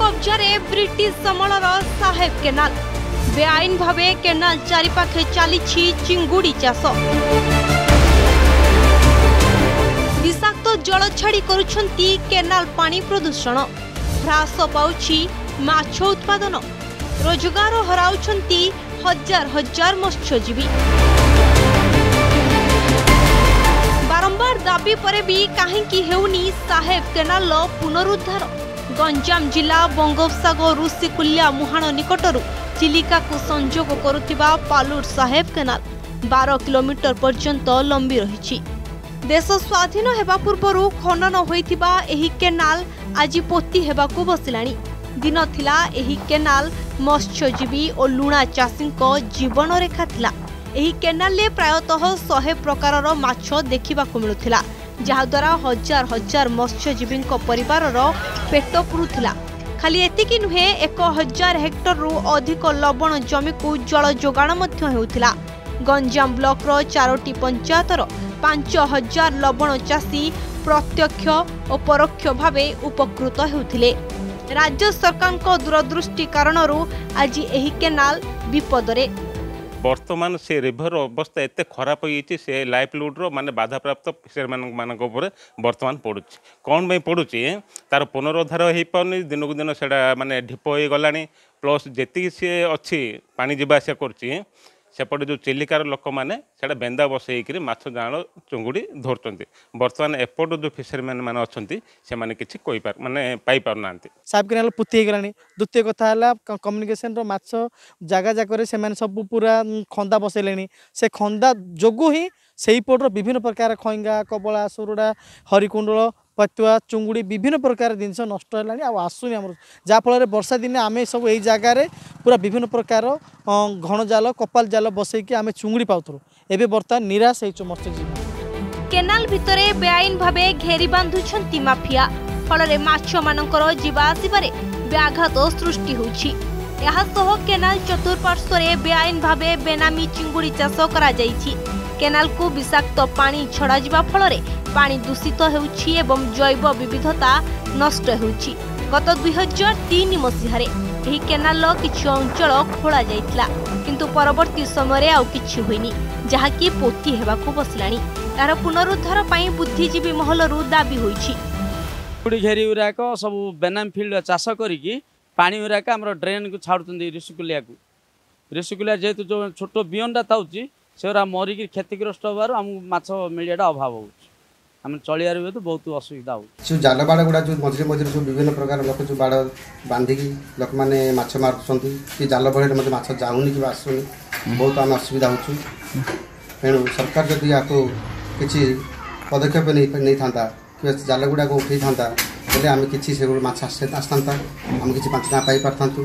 কবজারে British সমলর সাহেব canal বেআইন ভাবে কেনাল চারিপাখে চালিছি চিঙ্গুড়ি চাষ বিষাক্ত জল ছাড়ি করছেন কেনাল পানি প্রদূষণ হ্রাস পাউছি মাছ উৎপাদন রোজগার হরাউছেন হাজার হাজার মৎস্যজীবী বারম্বার দাবি পরে বি কাহিকি হেউনি সাহেব কেনাল পুনরুদ্ধার ଗଞ୍ଜାମ ଜିଲ୍ଲା ବଙ୍ଗୋପସାଗରରୁ ସିକୁଲିଆ ମୁହାଣ ନିକଟରୁ ଚିଲିକାକୁ ସଂଯୋଗ କରୁଥିବା ପାଲୁର ସାହେବ କେନାଲ ବାର କିଲୋମିଟର ପର୍ଯ୍ୟନ୍ତ ଲମ୍ବି ରହିଛି ଦେଶ ସ୍ୱାଧୀନ ହେବା ପୂର୍ବରୁ ଖନନ ହୋଇଥିବା ଏହି କେନାଲ ଆଜି ପୋତି ହେବାକୁ ବସିଲାଣି ଦିନ ଥିଲା ଏହି କେନାଲ ମତ୍ସ୍ୟଜୀବୀ ଓ ଲୁଣା ଚାଷୀଙ୍କ ଜୀବନରେଖା ଥିଲା ଏହି କେନାଲରେ ପ୍ରାୟତଃ ଶହେ ପ୍ରକାରର ମାଛ ଦେଖିବାକୁ ମିଳୁଥିଲା ଯାହାଦ୍ୱାରା ହଜାର ହଜାର ମତ୍ସ୍ୟଜୀବୀଙ୍କ ପରିବାରର ପେଟ ପୁରୁଥିଲା ଖାଲି ଏତିକି ନୁହେଁ ଏକ ହଜାର ହେକ୍ଟରରୁ ଅଧିକ ଲବଣ ଜମିକୁ ଜଳ ଯୋଗାଣ ମଧ୍ୟ ହେଉଥିଲା ଗଞ୍ଜାମ ବ୍ଲକର ଚାରୋଟି ପଞ୍ଚାୟତର ପାଞ୍ଚ ହଜାର ଲବଣ ଚାଷୀ ପ୍ରତ୍ୟକ୍ଷ ଓ ପରୋକ୍ଷ ଭାବେ ଉପକୃତ ହେଉଥିଲେ ରାଜ୍ୟ ସରକାରଙ୍କ ଦୂରଦୃଷ୍ଟି କାରଣରୁ ଆଜି ଏହି କେନାଲ ବିପଦରେ বর্তমান সে রিভর অবস্থা এত খারাপ হয়েছে সে লাইভলিহুডর মানে বাধাপ্রাপ্ত ফিসর মানুষ উপরে বর্তমান পড়ুছে কম পাই পড়ুছে তার পুনরুদ্ধার হয়ে পাওনি দিনক দিন সেটা মানে ঢিপ হয়ে গলা প্লস যেত সি অ পানি যা আসা করছে ସେପଟେ ଯେଉଁ ଚିଲିକାର ଲୋକମାନେ ସେଇଟା ବେନ୍ଦା ବସେଇକିରି ମାଛ ଜାଆଁଳ ଚୁଙ୍ଗୁଡ଼ି ଧରୁଛନ୍ତି ବର୍ତ୍ତମାନ ଏପଟ ଯେଉଁ ଫିସରମ୍ୟାନ୍ ମାନେ ଅଛନ୍ତି ସେମାନେ କିଛି କହିପାରୁ ମାନେ ପାଇପାରୁନାହାନ୍ତି ସାହେବ କେନାଲ ପୋତି ହେଇଗଲାଣି ଦ୍ୱିତୀୟ କଥା ହେଲା କମ୍ୟୁନିକେସନ୍ର ମାଛ ଜାଗା ଯାକରେ ସେମାନେ ସବୁ ପୁରା ଖନ୍ଦା ବସେଇଲେଣି ସେ ଖନ୍ଦା ଯୋଗୁଁ ହିଁ ସେଇପଟର ବିଭିନ୍ନ ପ୍ରକାର ଖଇଙ୍ଗା କବଳା ସୁରୁଡ଼ା ହରିକୁଣ୍ଡଳ ପତୁଆ ଚୁଙ୍ଗୁଡ଼ି ବିଭିନ୍ନ ପ୍ରକାର ଜିନିଷ ନଷ୍ଟ ହେଲାଣି ଆଉ ଆସୁନି ଆମର ଯାହାଫଳରେ ବର୍ଷା ଦିନେ ଆମେ ସବୁ ଏଇ ଜାଗାରେ ପୁରା ବିଭିନ୍ନ ପ୍ରକାର ଘଣ ଜାଲ କପାଲ ଜାଲ ବସେଇକି ଆମେ ଚୁଙ୍ଗୁଡ଼ି ପାଉଥିଲୁ ଏବେ ବର୍ତ୍ତମାନ ନିରାଶ ହେଇଛୁ ମତ୍ସ୍ୟଜୀବୀ କେନାଲ ଭିତରେ ବେଆଇନ ଭାବେ ଘେରି ବାନ୍ଧୁଛନ୍ତି ମାଫିଆ ଫଳରେ ମାଛମାନଙ୍କର ଯିବା ଆସିବାରେ ବ୍ୟାଘାତ ସୃଷ୍ଟି ହେଉଛି ଏହାସହ କେନାଲ ଚତୁଃପାର୍ଶ୍ୱରେ ବେଆଇନ ଭାବେ ବେନାମୀ ଚିଙ୍ଗୁଡ଼ି ଚାଷ କରାଯାଇଛି କେନାଲକୁ ବିଷାକ୍ତ ପାଣି ଛଡ଼ାଯିବା ଫଳରେ ପାଣି ଦୂଷିତ ହେଉଛି ଏବଂ ଜୈବ ବିବିଧତା ନଷ୍ଟ ହେଉଛି ଗତ ଦୁଇହଜାର ତିନି ମସିହାରେ ଏହି କେନାଲର କିଛି ଅଞ୍ଚଳ ଖୋଳାଯାଇଥିଲା କିନ୍ତୁ ପରବର୍ତ୍ତୀ ସମୟରେ ଆଉ କିଛି ହୋଇନି ଯାହାକି ପୋତି ହେବାକୁ ବସିଲାଣି ତାହାର ପୁନରୁଦ୍ଧାର ପାଇଁ ବୁଦ୍ଧିଜୀବୀ ମହଲରୁ ଦାବି ହୋଇଛି କୁଡ଼ି ଘେରି ଗୁରାକ ସବୁ ବେନାମ ଫିଲ୍ଡ ଚାଷ କରିକି ପାଣି ଗୁରାକ ଆମର ଡ୍ରେନ୍କୁ ଛାଡ଼ୁଛନ୍ତି ଋଷିକୁଲିଆକୁ ଋଷିକୁଲିଆ ଯେହେତୁ ଯେଉଁ ଛୋଟ ବିଅନଟା ଥାଉଛି ସେଗୁଡ଼ା ମରିକି କ୍ଷତିଗ୍ରସ୍ତ ହେବାରୁ ଆମକୁ ମାଛ ମିଳିବାଟା ଅଭାବ ହେଉଛି ଆମେ ଚଳିବାରେ ହୁଏତ ବହୁତ ଅସୁବିଧା ହେଉଛି ସେ ଜାଲବାଡ଼ ଗୁଡ଼ା ଯେଉଁ ମଝିରେ ମଝିରେ ସବୁ ବିଭିନ୍ନ ପ୍ରକାର ଲୋକ ଯେଉଁ ବାଡ଼ ବାନ୍ଧିକି ଲୋକମାନେ ମାଛ ମାରୁଛନ୍ତି କି ଜାଲ ବଢ଼ିରେ ମଧ୍ୟ ମାଛ ଯାଉନି କିମ୍ବା ଆସୁନି ବହୁତ ଆମେ ଅସୁବିଧା ହେଉଛୁ ତେଣୁ ସରକାର ଯଦି ଏହାକୁ କିଛି ପଦକ୍ଷେପ ନେଇ ନେଇଥାନ୍ତା କିମ୍ବା ଜାଲ ଗୁଡ଼ାକୁ ଉଠାଇଥାନ୍ତା ହେଲେ ଆମେ କିଛି ସେଗୁଡ଼ା ମାଛ ଆସିଥାନ୍ତା ଆମେ କିଛି ପାଞ୍ଚ ଟଙ୍କା ପାଇପାରିଥାନ୍ତୁ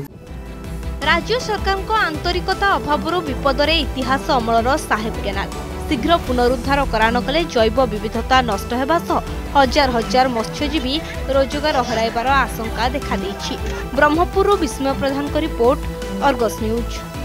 ରାଜ୍ୟ ସରକାରଙ୍କ ଆନ୍ତରିକତା ଅଭାବରୁ ବିପଦରେ ଇତିହାସ ଅମଳର ସାହେବ କେନାଲ ଶୀଘ୍ର ପୁନରୁଦ୍ଧାର କରାନକଲେ ଜୈବ ବିବିଧତା ନଷ୍ଟ ହେବା ସହ ହଜାର ହଜାର ମତ୍ସ୍ୟଜୀବୀ ରୋଜଗାର ହରାଇବାର ଆଶଙ୍କା ଦେଖାଦେଇଛି ବ୍ରହ୍ମପୁରରୁ ବିସ୍ମୟ ପ୍ରଧାନଙ୍କ ରିପୋର୍ଟ ଅର୍ଗସ୍ ନ୍ୟୁଜ୍